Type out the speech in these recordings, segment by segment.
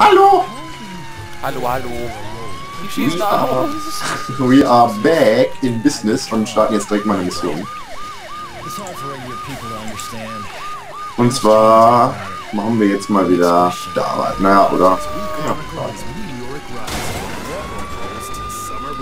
Hallo! Hallo, hallo. Die schießen auf uns. We are back in business und starten jetzt direkt mal eine Mission. It's hard for regular people to understand. Und zwar machen wir jetzt mal wieder da Arbeit. Naja, oder? Ja,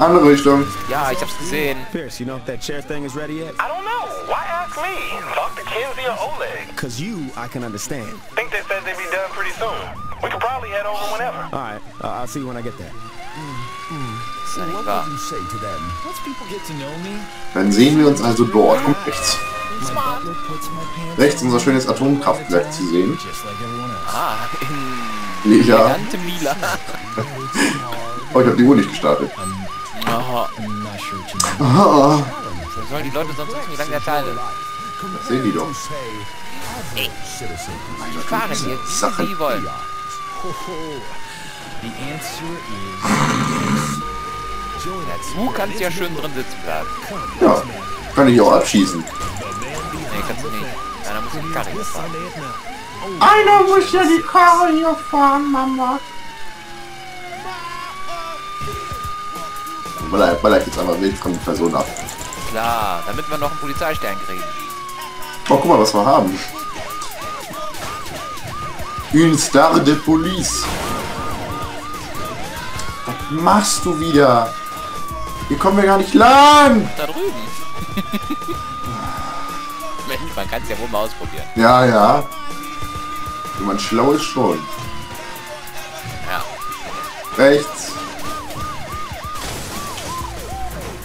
Andere Richtung. Ja, ich hab's gesehen. Pierce, you know if that chair thing is ready yet? I don't know. Why ask me? Talk to Kinsey or Oleg. Cause you, I can understand. Think they said they'd be done pretty soon. We could probably head over whenever. All right, uh, I'll see you when I get there. Das ist ja nicht wahr. You say to them, once people get to know me, Dann sehen wir uns also dort. Guck rechts. Rechts unser schönes Atomkraftwerk zu sehen. Ah, in elegantem Lila. Oh, ich habe die Uhr nicht gestartet. Aha. Ah, sollen die Leute sonst wissen, wie lange der Teil ist? das sehen die doch. Fahren hier, Sache. wie die wollen. The answer is Du kannst ja schön drin sitzen bleiben. Ja, kann ich auch abschießen. Nee, kannst du nicht. Einer muss die Karre fahren. Einer muss ja die Karre hier fahren, Mama. Baller, baller jetzt einfach wild von die Person ab. Klar, damit wir noch einen Polizeistern kriegen. Oh, guck mal, was wir haben. Une Star de Police. Was machst du wieder? Hier kommen wir gar nicht lang. Da drüben. Mensch, man kann es ja wohl mal ausprobieren. Ja, ja. Wenn man schlau ist schon. Ja. Rechts.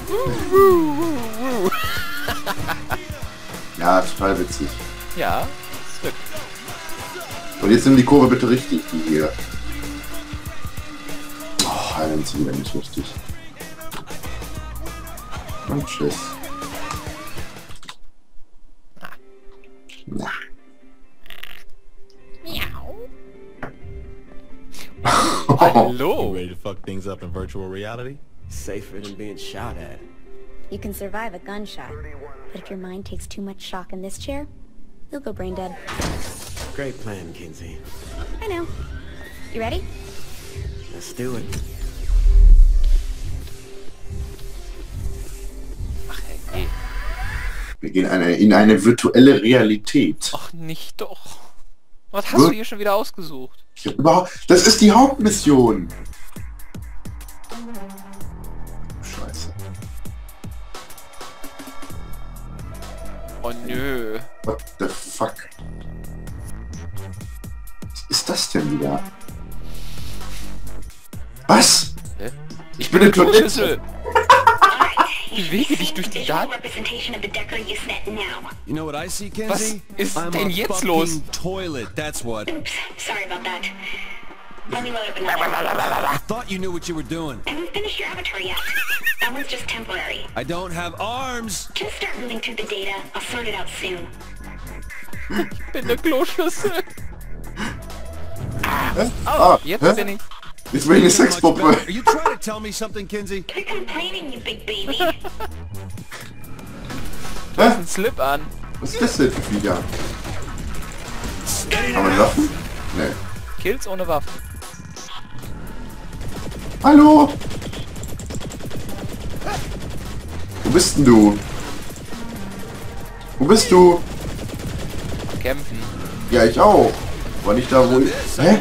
ja, total witzig. Ja. Und jetzt nimm die Kurve bitte richtig, die hier. Oh, Alter, ist wieder nicht richtig. Und tschüss. Na. Hallo. Ready to fuck things up in virtual reality? Safer than being shot at. You can survive a gunshot, but if your mind takes too much shock in this chair, you'll go brain dead. Great plan, Kinsey. I know. You ready? Let's do it. Ach, hey. Wir gehen eine, in eine virtuelle Realität. Ach, nicht doch. Was hast du hier schon wieder ausgesucht? Ich hab überhaupt, das ist die Hauptmission. Scheiße. Oh nö. What the fuck? Was ist das denn wieder? Was? Hä? Ich bin eine Toilette. Schlüssel. Bewege dich durch die Daten. you set now. You know what I see, Was ist I'm denn jetzt los? toilet, that's what. Oops, sorry about that. Let me load up another. I thought you knew what you were doing. I haven't finished your avatar yet. That one's just temporary. I don't have arms! Just start moving through the data. I'll sort it out soon. bin der Kloschüssel. Ah, Jetzt hä? bin ich. Jetzt bin ich. Sexpuppe. Are you trying to tell me something, Kinsey? Quit complaining, you big baby. Ein Slip an. Was ist das denn für Viecher? Haben wir Waffen? Nee. Kills ohne Waffen. Hallo? Wo bist denn du? Wo bist du? Kämpfen. Ja, ich auch. War nicht da, wo ich... Hä?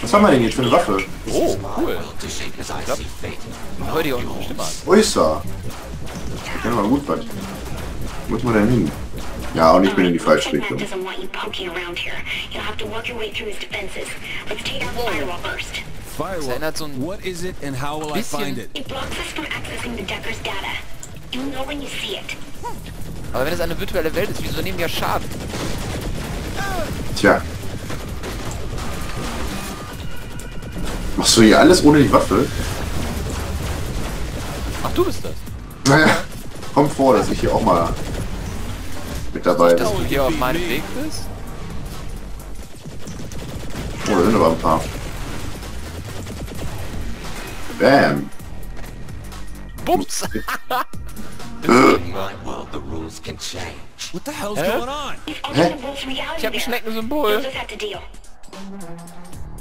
Was haben wir denn jetzt für eine Waffe? Oh, cool. Ich glaub, hör dir unten bestimmt an. Wo ist er? Ja, mal gut, was. Wo muss man denn hin? Ja, und ich bin in die falsche Richtung. Firewall. erinnert so ein What is it and how will I bisschen- find it? It blocks us from accessing the Decker's data. You'll know when you see it. Aber wenn es eine virtuelle Welt ist, wieso nehmen ja Schaden? Tja. Machst du hier alles ohne die Waffe? Ach, du bist das. Naja, komm vor, dass ich hier auch mal mit dabei bin. Dass du hier auf meinem Weg bist? Oh, da sind aber ein paar. Bam. Bums! What the hell's Hä? going on? Reality Ich hab ein. Schneckensymbol. Deal.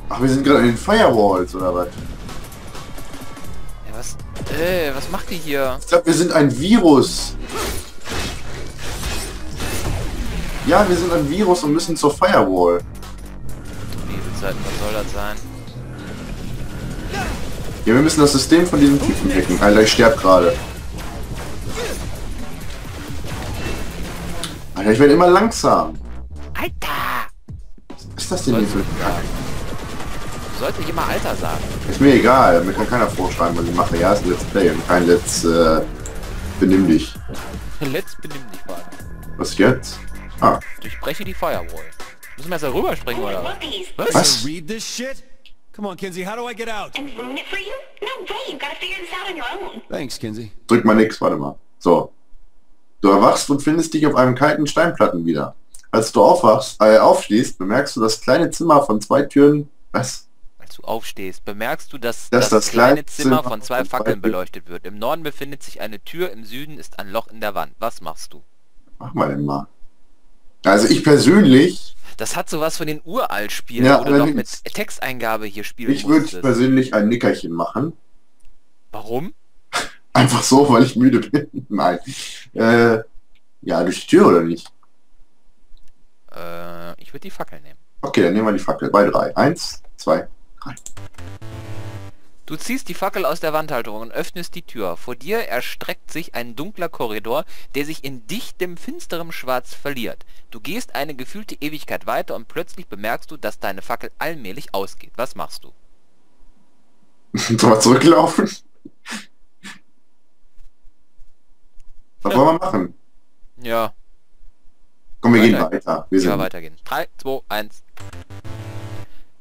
Ach, wir sind gerade in den Firewalls, oder was? Ja, was? Äh, was macht die hier? Ich glaube, wir sind ein Virus. Ja, wir sind ein Virus und müssen zur Firewall. Was soll das sein? Ja, wir müssen das System von diesem Typen hacken. Alter, ich sterb gerade. Alter, ich werde immer langsam. Alter! Was ist das denn hier für... Sollte ich immer Alter sagen? Ist mir egal, mir kann keiner vorschreiben, was ich mache. Ja, ist ein Let's Play und kein Let's... Äh, benimm dich. Let's benimm dich mal. Was jetzt? Ah, Durchbreche die Firewall. Müssen wir jetzt da rüberspringen, oder? was? Was? was? Read this shit? Come on, Kinsey, how do I get out? And ruin it for you? No way, you've got to figure this out on your own. Thanks, Kinsey. Drück mal nix, warte mal. So. Du erwachst und findest dich auf einem kalten Steinplatten wieder. Als du aufwachst, äh, aufstehst, bemerkst du das kleine Zimmer von zwei Türen... Was? Als du aufstehst, bemerkst du, dass Dass das, das kleine kleine Zimmer Zimmer von zwei Fackeln beleuchtet wird. Im Norden befindet sich eine Tür, im Süden ist ein Loch in der Wand. Was machst du? Mach mal denn mal. Also ich persönlich, Das hat sowas von den Uralt-Spielen, Ja, wo du noch mit. Texteingabe hier spielen ich würde persönlich ein Nickerchen machen. Warum? Einfach so, weil ich müde bin. Nein. Äh, ja, durch die Tür oder nicht? Äh, ich würde die Fackel nehmen. Okay, dann nehmen wir die Fackel. Bei drei. Eins, zwei, drei. Du ziehst die Fackel aus der Wandhalterung und öffnest die Tür. Vor dir erstreckt sich ein dunkler Korridor, der sich in dichtem, finsterem Schwarz verliert. Du gehst eine gefühlte Ewigkeit weiter und plötzlich bemerkst du, dass deine Fackel allmählich ausgeht. Was machst du? Sollen wir zurücklaufen? Was wollen wir machen? Ja, Komm, wir gehen Weiter. weiter. Wir ja, sind weitergehen. 3, 2, 1.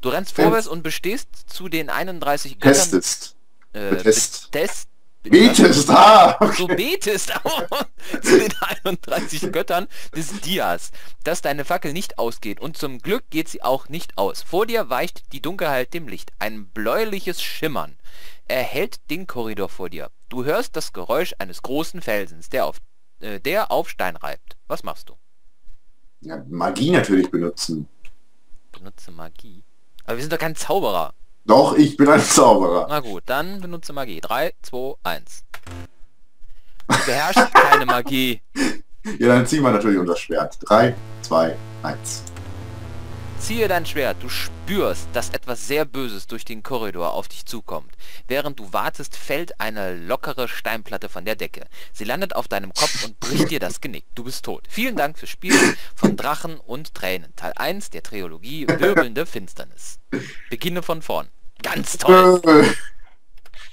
Du rennst vorwärts und bestehst zu den 31 Göttern... testest. Äh, Betest. betest, Betest, ah! so betest zu den 31 Göttern des Dias, dass deine Fackel nicht ausgeht und zum Glück geht sie auch nicht aus. Vor dir weicht die Dunkelheit dem Licht. Ein bläuliches Schimmern erhellt den Korridor vor dir. Du hörst das Geräusch eines großen Felsens, der auf, äh, der auf Stein reibt. Was machst du? Ja, Magie natürlich benutzen. Benutze Magie. Aber wir sind doch kein Zauberer. Doch, ich bin ein Zauberer. Na gut, dann benutze Magie. 3, 2, 1. Du beherrschst keine Magie. Ja, dann ziehen wir natürlich unser Schwert. Drei, zwei, eins. Ziehe dein Schwert, du spürst, dass etwas sehr Böses durch den Korridor auf dich zukommt. Während du wartest, fällt eine lockere Steinplatte von der Decke. Sie landet auf deinem Kopf und bricht dir das Genick. Du bist tot. Vielen Dank fürs Spielen von Drachen und Tränen. Teil 1 der Trilogie Wirbelnde Finsternis. Beginne von vorn. Ganz toll.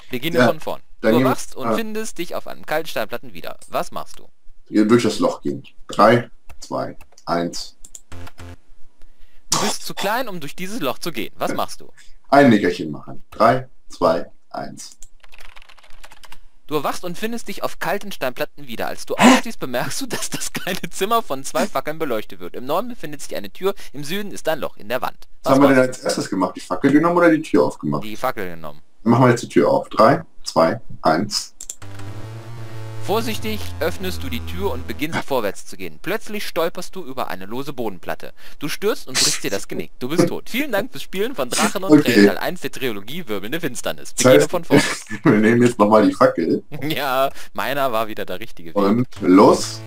Beginne Ja, von vorn. Du wachst und ah. findest dich auf einem kalten Steinplatten wieder. Was machst du? hier durch das Loch gehen. Drei, zwei, eins. Du bist zu klein, um durch dieses Loch zu gehen. Was machst du? Ein Nickerchen machen. Drei, zwei, eins. Du erwachst und findest dich auf kalten Steinplatten wieder. Als du aufstehst, bemerkst du, dass das kleine Zimmer von zwei Fackeln beleuchtet wird. Im Norden befindet sich eine Tür, im Süden ist ein Loch in der Wand. Was haben wir denn als erstes gemacht? Die Fackel genommen oder die Tür aufgemacht? Die Fackel genommen. Dann machen wir jetzt die Tür auf. Drei, zwei, eins. Vorsichtig öffnest du die Tür und beginnst vorwärts zu gehen. Plötzlich stolperst du über eine lose Bodenplatte. Du stürzt und brichst dir das Genick. Du bist tot. Vielen Dank fürs Spielen von Drachen und Okay. Tränen, Teil 1 der Trilogie Wirbelnde Finsternis. Das Beginne heißt, von vorn. wir nehmen jetzt nochmal die Fackel Ja, meiner war wieder der richtige Weg. und los.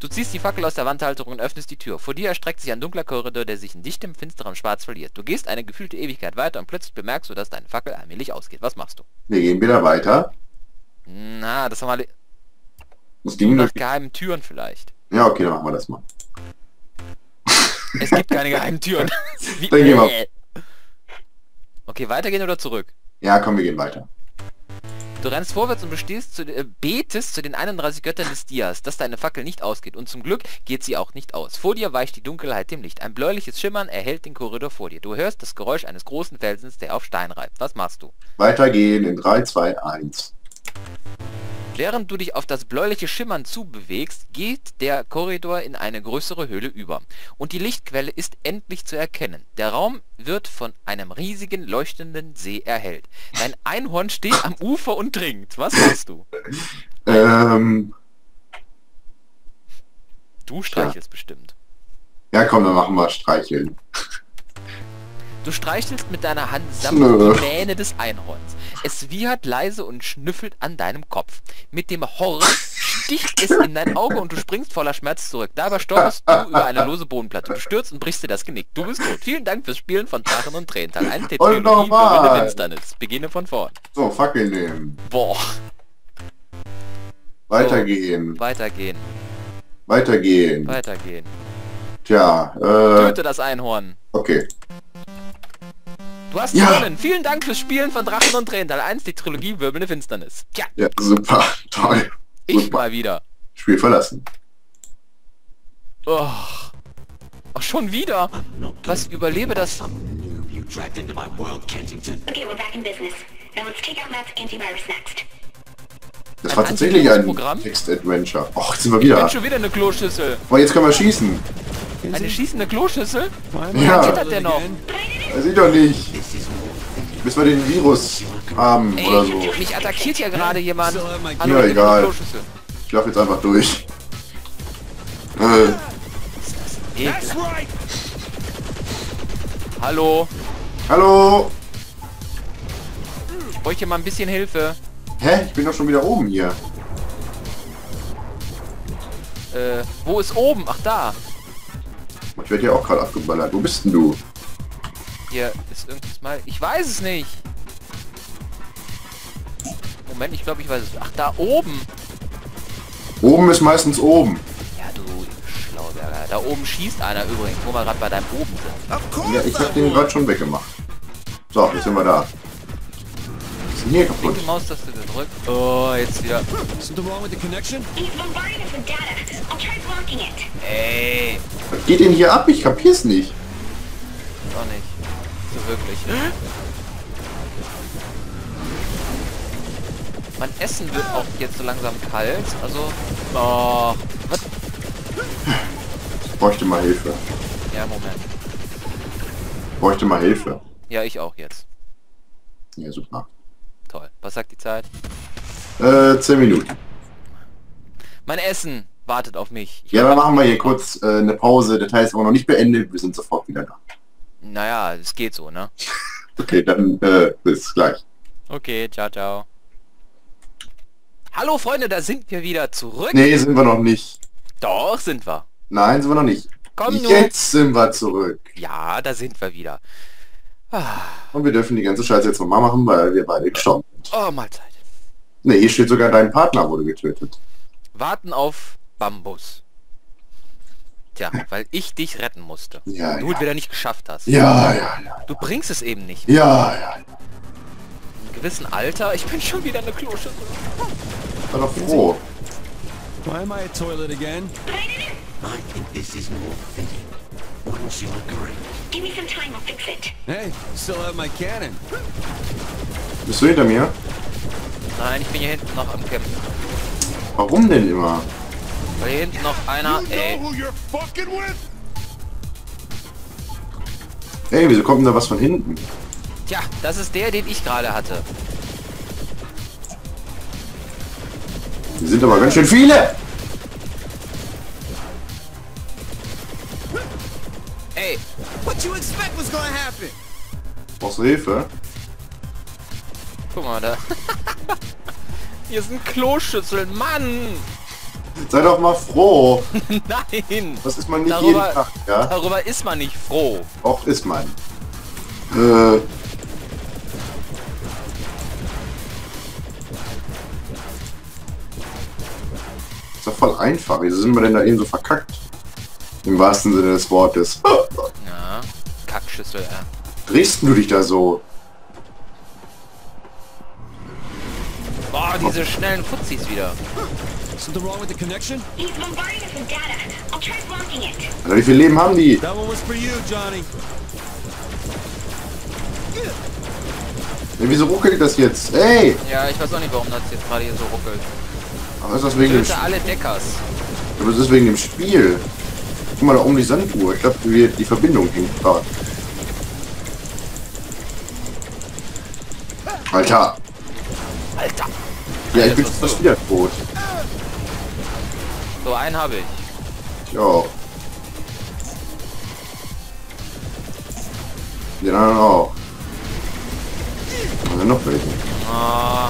Du ziehst die Fackel aus der Wandhalterung und öffnest die Tür. Vor dir erstreckt sich ein dunkler Korridor, der sich in dichtem, finsterem Schwarz verliert. Du gehst eine gefühlte Ewigkeit weiter und plötzlich bemerkst du, dass deine Fackel allmählich ausgeht. Was machst du? Wir gehen wieder weiter. Na, das haben wir... Das ging Nach geheimen Türen vielleicht. Ja, okay, dann machen wir das mal. Es gibt keine geheimen Türen. Wie, Dann gehen wir. Äh. Okay, weitergehen oder zurück? Ja, komm, wir gehen weiter. Du rennst vorwärts und bestehst zu, äh, betest zu den 31 Göttern des Dias, dass deine Fackel nicht ausgeht. Und zum Glück geht sie auch nicht aus. Vor dir weicht die Dunkelheit dem Licht. Ein bläuliches Schimmern erhellt den Korridor vor dir. Du hörst das Geräusch eines großen Felsens, der auf Stein reibt. Was machst du? Weitergehen in 3, 2, 1. Während du dich auf das bläuliche Schimmern zubewegst, geht der Korridor in eine größere Höhle über. Und die Lichtquelle ist endlich zu erkennen. Der Raum wird von einem riesigen leuchtenden See erhellt. Dein Einhorn steht am Ufer und trinkt. Was machst du? Ähm, Du streichelst bestimmt. ja, komm, dann machen wir Streicheln. Du streichelst mit deiner Hand Nö. die Mähne des Einhorns. Es wiehert leise und schnüffelt an deinem Kopf. Mit dem Horn sticht es in dein Auge und du springst voller Schmerz zurück. Dabei stolperst du über eine lose Bodenplatte. Du stürzt und brichst dir das Genick. Du bist tot. Vielen Dank fürs Spielen von Drachen und Tränen. Teil 1 der Und Trilogie nochmal. Wirbel der Finsternis. Beginne von vorn. So, Fackel nehmen. Boah. Weitergehen. Weitergehen. Weitergehen. Weitergehen. Tja, äh, Töte das Einhorn. okay. Du hast Ja. gewonnen. Vielen Dank fürs Spielen von Drachen und Tränen. Teil 1 die Trilogie Wirbelnde Finsternis. Tja, Ja, super. Toll. ich Super. mal wieder. Spiel verlassen. Oh. Ach, schon wieder? Was überlebe das? Okay, we're back in business. Now let's take out Matt's antivirus next. Das Ein war tatsächlich ein? Text-Adventure. Och, jetzt sind wir Ich bin wieder. schon wieder eine Kloschüssel. Aber jetzt können wir schießen. Eine schießende Kloschüssel? Ja, Geht das denn noch? weiß ich doch nicht. Bis wir den Virus haben Ey, oder so. mich attackiert ja gerade jemand. Hallo, Ja, egal. Ich laufe jetzt einfach durch. Äh. Hallo, hallo? ich bräuchte mal ein bisschen Hilfe. Hä? Ich bin doch schon wieder oben hier. Äh, wo ist oben? Ach da. Ich werde hier auch gerade abgeballert. Wo bist denn du? Hier ist irgendwas mal. Ich weiß es nicht. Moment, ich glaube, ich weiß es. Ach, da oben. Oben ist meistens oben. Ja, du Schlauberger. Da oben schießt einer übrigens, wo wir gerade bei deinem oben sind. Ja, ich habe den gerade schon weggemacht. So, jetzt sind wir da. Ist hier kaputt? Linke Maustaste gedrückt. Oh, jetzt wieder. Something wrong with the connection? He's bombarding us with data. I'll try blocking it. Ey. Was geht denn hier ab? Ich kapier's nicht. Doch nicht. So wirklich. Mein Essen wird auch jetzt so langsam kalt. Also. Oh. Was? Ich bräuchte mal Hilfe. Ja, Moment. Ich bräuchte mal Hilfe. Ja, ich auch jetzt. Ja, super. Toll. Was sagt die Zeit? Äh, 10 Minuten. Mein Essen wartet auf mich. Ich Ja, dann machen wir hier kurz äh, eine Pause. Der Teil ist aber noch nicht beendet. Wir sind sofort wieder da. Naja, es geht so, ne? Okay, dann äh, bis gleich. Okay, ciao, ciao. Hallo Freunde, da sind wir wieder zurück. Nee, sind wir noch nicht. Doch, sind wir. Nein, sind wir noch nicht. Komm nur. Jetzt sind wir zurück. Ja, da sind wir wieder. Ah, Und wir dürfen die ganze Scheiße jetzt nochmal machen, weil wir beide gestorben sind. oh, Mahlzeit. Nee, hier steht sogar, dein Partner wurde getötet. Warten auf Bambus. Tja, weil ich dich retten musste. Ja, du ja. es wieder nicht geschafft hast. Ja, ja, ja. Du bringst es eben nicht. Ja, ja. Im gewissen Alter, ich bin schon wieder eine Kloschüssel. War doch froh. Why am I a toilet again? I think this is more fitting. Wouldn't you agree? Give me some time, I'll fix it. Hey, still have my cannon. Bist du hinter mir? Nein, ich bin hier hinten noch am Campen. Warum denn immer? Weil hier hinten noch einer... Ey, Ey, wieso kommt denn da was von hinten? tja, das ist der, den ich gerade hatte. Die sind aber ganz schön viele. Brauchst du Hilfe? guck mal da. Hier sind Kloschüsseln, Mann! Sei doch mal froh. Nein! Das ist man nicht Darüber- jeden Tag, ja? Darüber ist man nicht froh. Auch ist man. Äh, ist doch voll einfach. Wieso sind wir denn da eben so verkackt? Im wahrsten Sinne des Wortes. Ja, Kackschüssel, äh. Drehst du dich da so? Boah, diese schnellen Fuzis wieder. Something wrong with the connection? He's bombarding us with data. I'll try blocking it. Alter, wie viel Leben haben die? That one was for you, Johnny. Ey, wieso ruckelt das jetzt? Ey! Ja, ich weiß auch nicht, warum das jetzt gerade hier so ruckelt. Aber ist das wegen dem alle Deckers. Aber das ist wegen dem Spiel. Guck mal da oben die Sanduhr. Ich glaube, die, die Verbindung hängt gerade. Alter. Alter! Ja, ich bin fast wieder tot. So, einen habe ich. Auch. Den anderen auch. Also noch welche. Ah,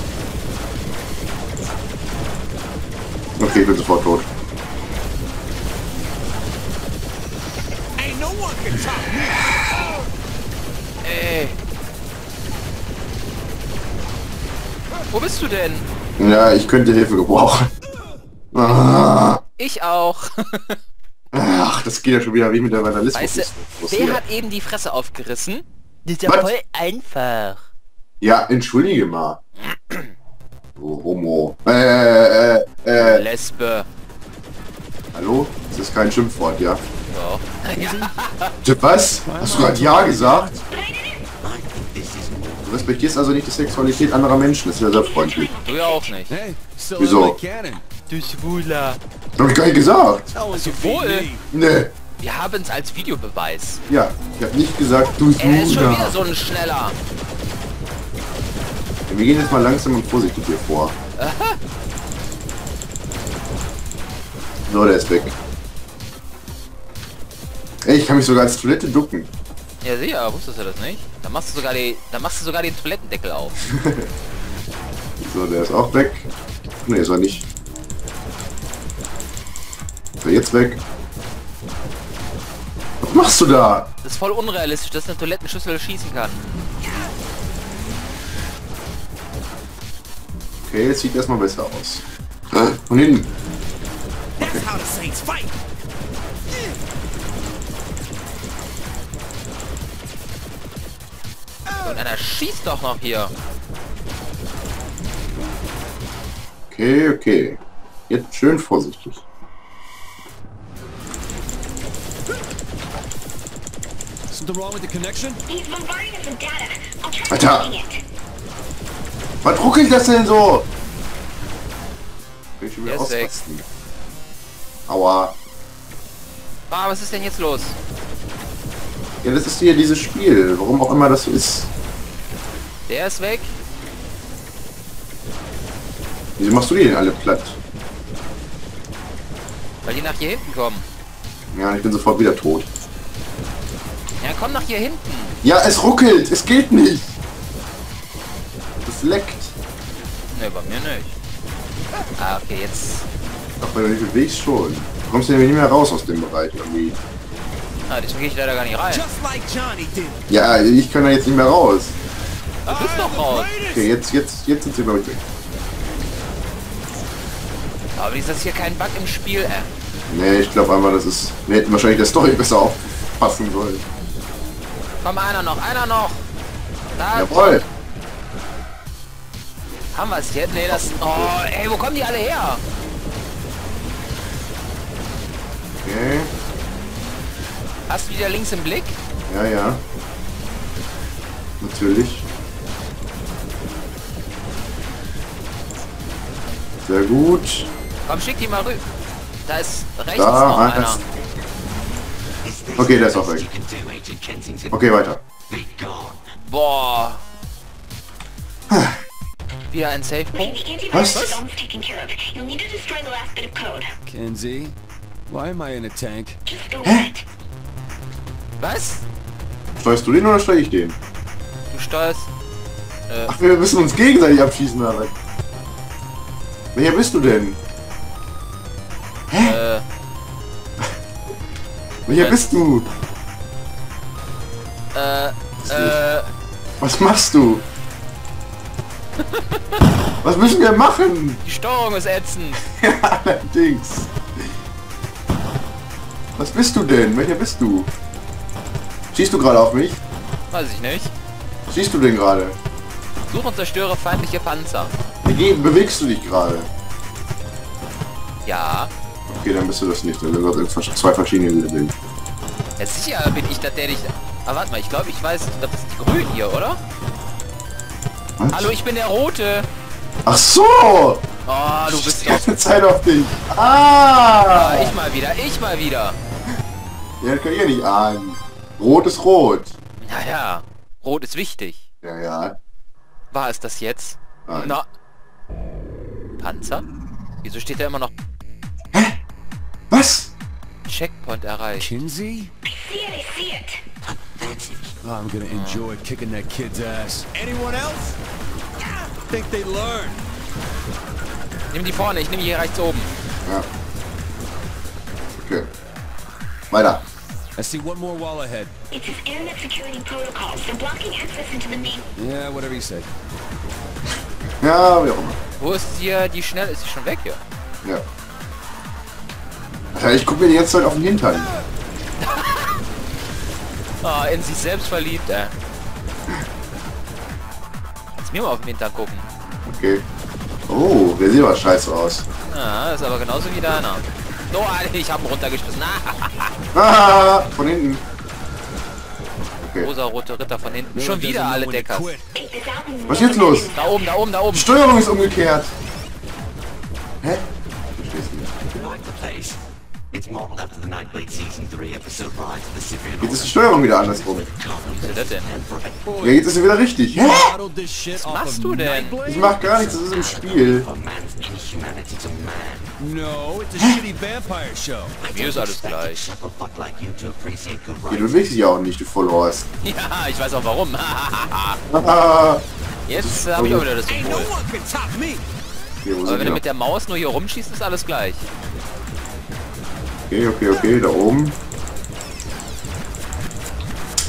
Okay, ich bin sofort tot. ey. Wo bist du denn? Ja, ich könnte Hilfe gebrauchen. Ah, Ich auch. ach, das geht ja schon wieder wie mit der Vandalismus. Weißt du, wer hier. hat eben die Fresse aufgerissen? Das ist ja Was? voll einfach. Ja, entschuldige mal. Du Homo. Äh, äh, äh, äh, Lesbe. hallo? Das ist kein Schimpfwort, ja? Ja. Was? Hast du gerade Ja gesagt? I think this is more Du respektierst also nicht die Sexualität anderer Menschen. Das ist ja sehr freundlich. Du ja auch nicht. Wieso? Du Schwuler. Hab ich gar nicht gesagt. That was Wohl. Nee. Wir haben es als Videobeweis. Ja, ich habe nicht gesagt, du Er ist schon wieder so ein schneller. Wir gehen jetzt mal langsam und vorsichtig hier vor. So, der ist weg. Ey, ich kann mich sogar als Toilette ducken. Ja sicher, wusstest du das nicht? Dann machst du sogar die, dann machst du sogar den Toilettendeckel auf. So, der ist auch weg. Ne, ist er nicht. Ist er jetzt weg? Was machst du da? Das ist voll unrealistisch, dass eine Toilettenschüssel schießen kann. Okay, es sieht erstmal besser aus. Von hinten. That's Und einer schießt doch noch hier. Okay, okay. Jetzt schön vorsichtig. Something wrong with the connection? He's bombarding us with data. I'll try Alter. Was ruckelt das denn so? Ich weg. ausrasten. Aua. Ah, was ist denn jetzt los? Ja, das ist hier dieses Spiel. Warum auch immer das so ist. Der ist weg. Wieso machst du die denn alle platt? Weil die nach hier hinten kommen. Ja, ich bin sofort wieder tot. Ja, komm nach hier hinten. Ja, es ruckelt. Es geht nicht. Es leckt. Ne, bei mir nicht. Ah, okay, jetzt. Doch, wenn du dich bewegst schon. Du kommst ja nicht mehr raus aus dem Bereich irgendwie. Ah, deswegen gehe ich leider gar nicht rein. Ja, ich kann da jetzt nicht mehr raus. Du bist doch raus. Okay, jetzt, jetzt, jetzt sind sie glaube ich weg. Aber ist das hier kein Bug im Spiel? Äh, Nee, ich glaube einfach, das ist... Wir hätten wahrscheinlich der Story besser aufpassen sollen. komm, einer noch, einer noch. Da Jawohl. haben wir es jetzt. Nee, das... Oh, ey, wo kommen die alle her? Okay. Hast du wieder links im Blick? Ja, ja. Natürlich. Sehr gut. Komm, schick die mal rüber. Da ist rechts Da, noch einer. Okay, der ist auch weg. Okay, weiter. Boah. Wieder ein Safe Was? code. Kenzie, why am I in a tank? Just go with it. Was? Steuerst du den oder steuere ich den? Du steuerst... Ach, wir müssen uns gegenseitig abschießen, aber. Welcher bist du denn? Äh, Welcher Moment. bist du? äh, äh... Was machst du? Was müssen wir machen? Die Steuerung ist ätzend. Ja, allerdings. Was bist du denn? Welcher bist du? Schießt du gerade auf mich? Weiß ich nicht. Schießt du denn gerade? Such und zerstöre feindliche Panzer. Wie bewegst du dich gerade? Ja. Okay, dann bist du das nicht. Dann sind das in zwei verschiedene Leveln. Ja, sicher bin ich das, der dich... Ah, warte mal, ich glaube, ich weiß... Ich das ist die Grün hier, oder? Was? Hallo, ich bin der Rote. Ach so! Oh, du Ich bist doch... ganze Zeit auf dich. Ah! Ah, ich mal wieder, ich mal wieder. Ja, kann ich ja nicht ahnen. Rot ist rot. Ja, ja. Rot ist wichtig. Ja, ja. War es das jetzt? Nein. Na... Panzer? Wieso steht da immer noch Was? Checkpoint erreicht? Kinsey? It. I'm gonna enjoy kicking that kid's ass. Anyone else? Think they learn. Nimm die vorne, ich nehme hier rechts oben. Ja. Okay. Weiter. I see one more wall ahead. It's his internet security protocols. They're blocking access into the main... Yeah, whatever you say. Ja, wie auch immer. Wo ist hier die schnell? Ist die schon weg hier? Ja. Alter, ich gucke mir die ganze Zeit auf den Hintern. Ah, in sich selbst verliebt, ey. Kannst mir mal auf den Hintern gucken. Okay. Oh, der sieht aber scheiße aus. Ja, ist aber genauso wie deiner. Oh, Alter, ich hab ihn runtergeschmissen. Ah, von hinten. Okay. rosa-rote Ritter von hinten. Schon wieder alle Deckers. And... Was ist jetzt los? Da oben, da oben, da oben. Die Steuerung ist umgekehrt. Hä? Ich versteh's nicht. Jetzt ist die Steuerung wieder andersrum. Was ist das denn? Ja, jetzt ist sie wieder richtig. Hä? Was machst du denn? Ich mach gar nichts, das ist im Spiel. Mir ist alles gleich. Ja, du bewegst dich ja auch nicht, du Vollhorst. Ja, ich weiß auch warum. Jetzt habe ich auch wieder das Symbol. Aber wenn du mit der Maus nur hier rumschießt, ist alles gleich. Okay, okay, okay, da oben.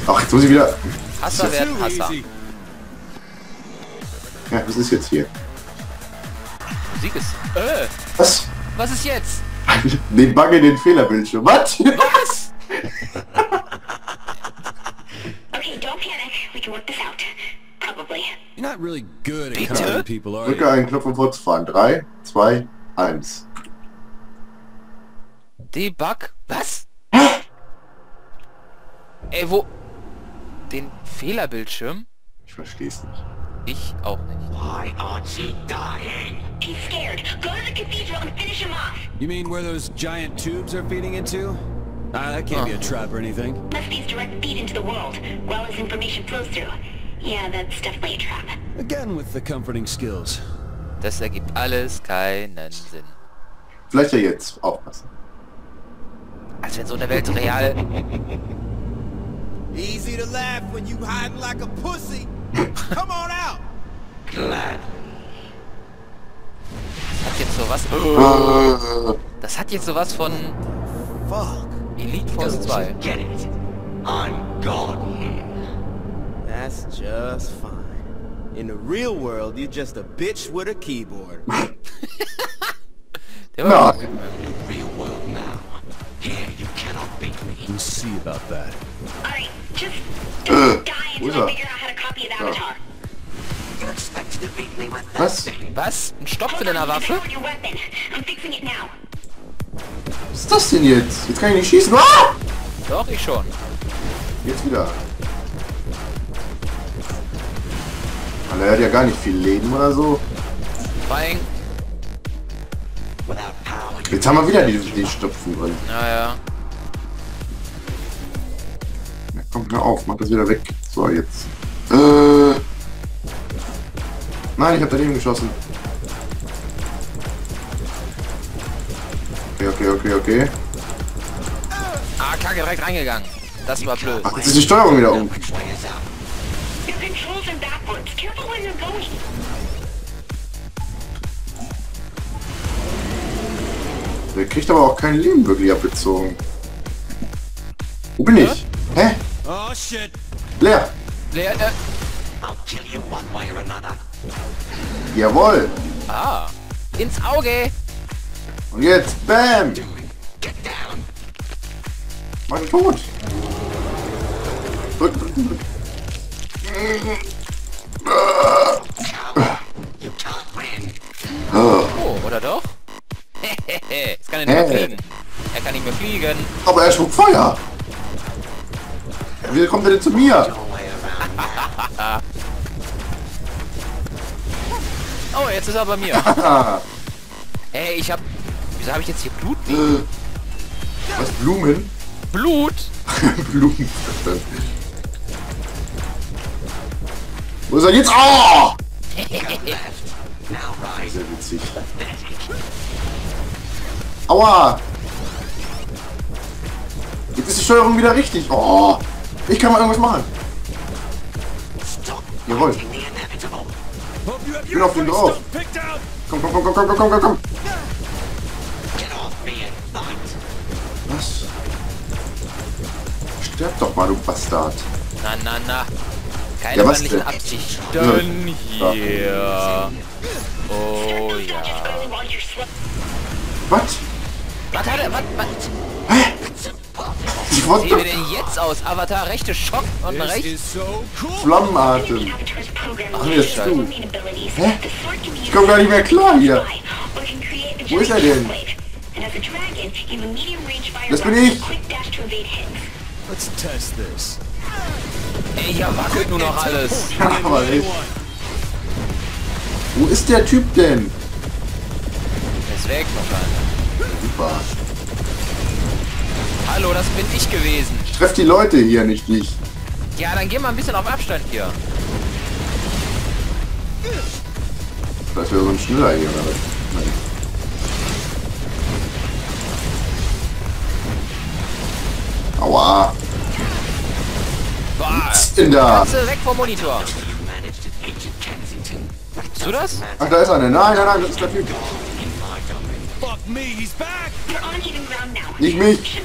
Ach, jetzt muss ich wieder... Hasser werden Hasser. Ja, was ist jetzt hier? Musik ist... Äh, Was? was ist jetzt? Den Bug in den Fehlerbildschirm. Was? Was? Okay, don't panic. We can work this out. Probably. You're not really good at people, are Drücke einen Knopf, um fortzufahren. 3, 2, 1. Debug? Was? Ey, wo... Den Fehlerbildschirm? Ich versteh's nicht. Ich auch nicht. Why aren't you dying? He's scared. Go to the cathedral and finish him off. You mean where those giant tubes are feeding into? Ah, that can't be a trap or anything. Must be his direct feed into the world, well as information flows through. Yeah, that's definitely a trap. Again with the comforting skills. Das ergibt alles keinen Sinn. Vielleicht ja jetzt. Aufpassen. Als wenn so eine Welt real... Easy to laugh when you hiding like a pussy. Come on out. Glad. Das hat jetzt sowas... Das hat jetzt sowas von... Fuck. Elite Force 2. Get it? I'm God. That's just fine. In the real world, you're just a bitch with a keyboard. Der war... Na, Real world now. Here you cannot We'll see about that. Alright, just don't die until I figure out how to copy avatar. Me with that Was? Was? Ein Stopf Hold in on, einer you can Waffe? Was ist das denn jetzt? Jetzt kann ich nicht schießen. Ah! Doch, ich schon. Jetzt wieder. Alter, er hat ja gar nicht viel Leben oder so. You Jetzt haben wir wieder die, die Stopfen drin. Naja. Ja, komm, hör auf, mach das wieder weg. So, jetzt. Äh. Nein, ich hab daneben geschossen. Okay, okay, okay, okay. Ah, Kacke, direkt reingegangen. Das war blöd. Ach, jetzt ist die Steuerung wieder um. Der kriegt aber auch kein Leben wirklich abgezogen. Wo bin ich? Oh shit. Leer. Leer, äh, I'll kill you one way or another. Jawohl. ah. Ins Auge. Und jetzt, bam. Get down. Mach ihn tot. Drück, drück, drück. You can't win. Oh, oder doch? Jetzt kann er nicht mehr fliegen. Er kann nicht mehr fliegen. Aber er spuckt Feuer. Wie kommt er denn zu mir? Oh, jetzt ist er bei mir. Ey, ich hab... Wieso habe ich jetzt hier Blut? was, Blumen? Blut? Blumen. Wo ist er jetzt? Oh! Sehr witzig. Aua! Jetzt ist die Steuerung wieder richtig. Oh! Ich kann mal irgendwas machen. Jawohl. Have bin auf den drauf. Komm, komm, komm, komm, komm, komm, komm, komm. Get off me and fight. Was? Sterb doch mal, du Bastard. Na, na, na. Keine Ja, denn? Absichten hier. Oh ja. Was? Was hat er? Was, was? Ich wollte sehen wir denn jetzt aus? Avatar, rechte Schock und rechts. so cool. Flammenatem. Ach, nee, ist du. Hä? Ich komm gar nicht mehr klar hier. Wo ist er denn? Das bin ich. Let's test this. Ey, hier wackelt nur noch alles. Aber echt. Wo ist der Typ denn? Der ist weg wahrscheinlich. Super. Hallo, das bin ich gewesen. Ich treff die Leute hier nicht, dich. Ja, dann geh mal ein bisschen auf Abstand hier. Das wäre so ein Schneller hier, oder? Nein. Aua. Boah. Denn da? Katze, weg vom Monitor. Bist du das? Ach, da ist einer. Nein, nein, nein, das ist der Typ. Nicht mich.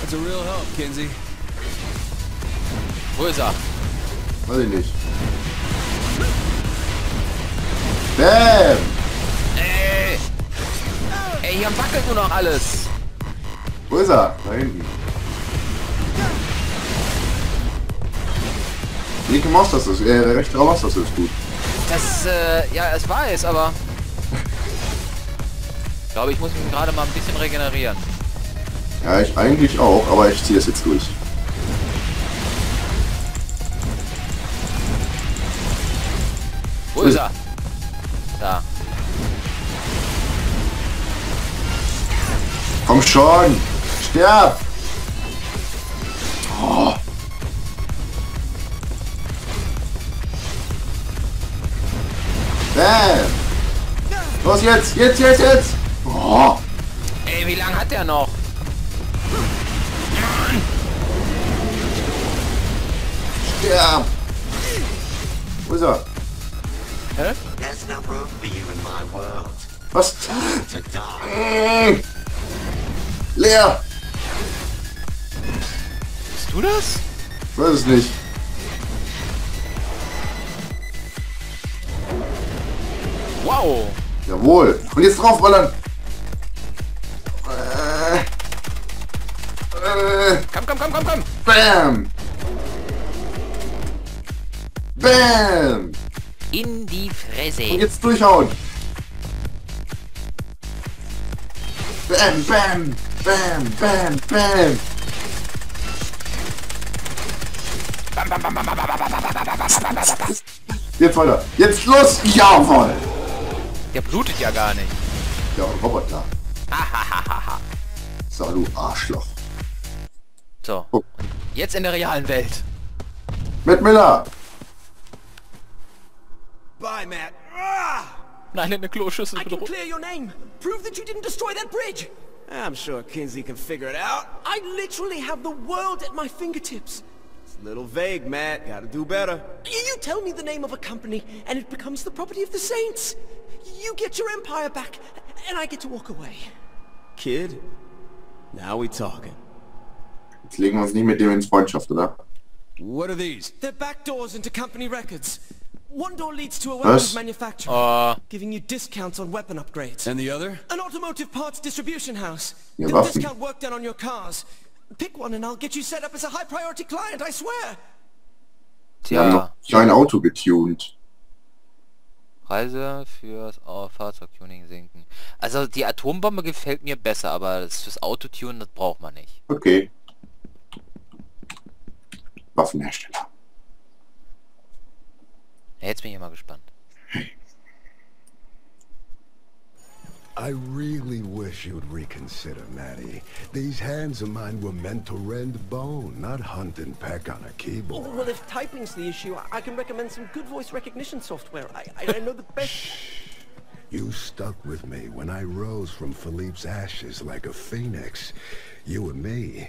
That's a real help, Kinsey. Wo ist er? Weiß ich nicht. Bam! Ey. Ey, hier wackelt nur noch alles. Wo ist er? Da hinten. Linke Maustaste ist, äh, rechte Maustaste ist gut. Das, äh, ja, es war es, aber... Ich glaube, ich muss mich gerade mal ein bisschen regenerieren. Ja, ich eigentlich auch, aber ich ziehe das jetzt durch. Wo ist er? Da. Komm schon! Sterb! Oh. Bam! Los jetzt! Jetzt, jetzt, jetzt! Oh. Ey, wie lange hat der noch? Sterb! Wo ist er? Hä? Was? Mm. Leer! Bist du das? Ich weiß es nicht. Wow. Jawohl. Und jetzt draufballern. Komm, komm, komm, komm, komm. Bam! Bam! In die Und Fresse. jetzt durchhauen. Bam, bam, bam, bam, bam. Jetzt weiter. Jetzt los. Jawohl. Der blutet ja gar nicht. Ja, Roboter. So, du Arschloch. So. Oh. Jetzt in der realen Welt. Matt Miller. Bye, Matt. Ah! Nein, eine Kloschüssel I can clear your name. Prove that you didn't destroy that bridge. I'm sure Kinsey can figure it out. I literally have the world at my fingertips. It's a little vague, Matt. Gotta do better. You you tell me the name of a company, and it becomes the property of the Saints. You get your empire back, and I get to walk away. Kid, now we talking. Jetzt legen wir uns nicht mit dem ins Freundschaft, oder? What are these? They're back doors into company records. One door leads to a weapons Was? manufacturer, Oh, giving you discounts on weapon upgrades. And the other? An automotive parts distribution house. Ja, Waffen. discount work done on your cars. Pick one and I'll get you set up as a high priority client, I swear. Wir haben noch kein Auto getuned. Preise fürs Fahrzeugtuning sinken. Also die Atombombe gefällt mir besser, aber das fürs Autotune, das braucht man nicht. Okay. Waffenhersteller. Ja, jetzt bin ich mal gespannt. I really wish you'd reconsider, Maddie. These hands of mine were meant to rend bone, not hunt and peck on a keyboard. Oh, well, if typing's the issue, I- I can recommend some good voice recognition software. I, I, I know the best... You stuck with me when I rose from Philippe's ashes like a phoenix. You and me,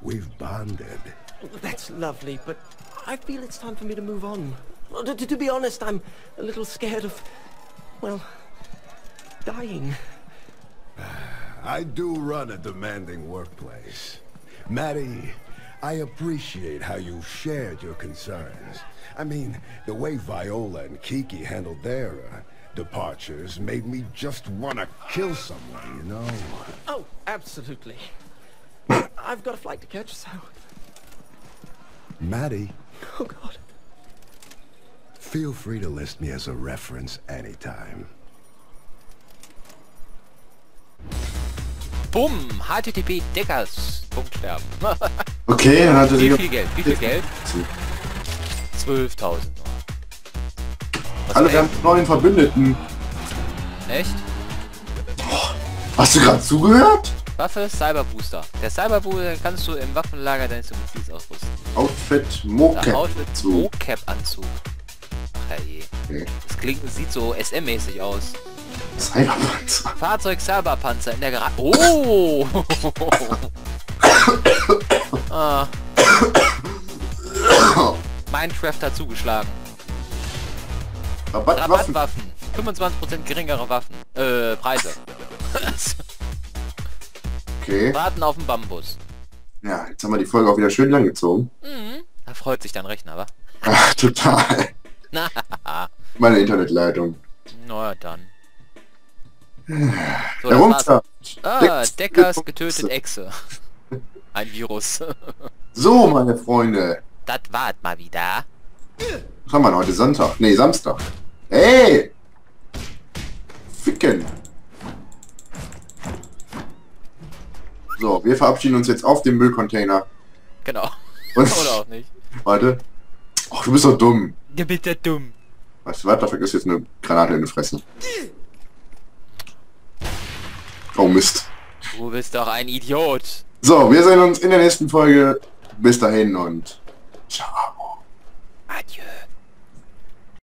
we've bonded. That's lovely, but I feel it's time for me to move on. To, to, be honest, I'm a little scared of, well, dying. I do run a demanding workplace. Maddie, I appreciate how you shared your concerns. I mean, the way Viola and Kiki handled their uh, departures made me just want to kill someone, you know? Oh, absolutely. I've got a flight to catch, so... Maddie, Oh, God. feel free to list me as a reference anytime. Bumm! HTTP Deckers. Punkt sterben. Okay, dann hatte Wie sie... viel Geld? Wie viel Geld? 12.000. Was Alle, war wir haben einen neuen Verbündeten. Echt? Hast du gerade zugehört? Waffe Cyber Booster. Der Cyber Booster kannst du im Waffenlager deines Domizils ausrüsten. Outfit Mocap. Outfit zu. Mocap-Anzug. Ach herrje. Okay. Das klingt, sieht so SM-mäßig aus. Cyberpanzer. Fahrzeug Cyberpanzer in der Garage. Oh! ah. Minecraft hat zugeschlagen. Rabattwaffen. Rabattwaffen. 25% geringere Waffen. Äh, Preise. Okay. Warten auf den Bambus. Ja, jetzt haben wir die Folge auch wieder schön lang gezogen. Da freut sich dein Rechner, wa? Ach, total. Meine Internetleitung. na dann. So. Herunter. Ah, Deckers getötet Echse. Ein Virus. So, meine Freunde. das war's mal wieder. Was haben wir denn heute? Sonntag? Nee, Samstag. Ey! Ficken. So, wir verabschieden uns jetzt auf dem Müllcontainer. Genau. Und, Oder auch nicht. warte. Ach, du bist doch dumm. Du bist ja dumm. Weißt du was? Da vergiss jetzt eine Granate in die Fresse. Oh Mist. Du bist doch ein Idiot. So, wir sehen uns in der nächsten Folge. Bis dahin und ciao. Adieu.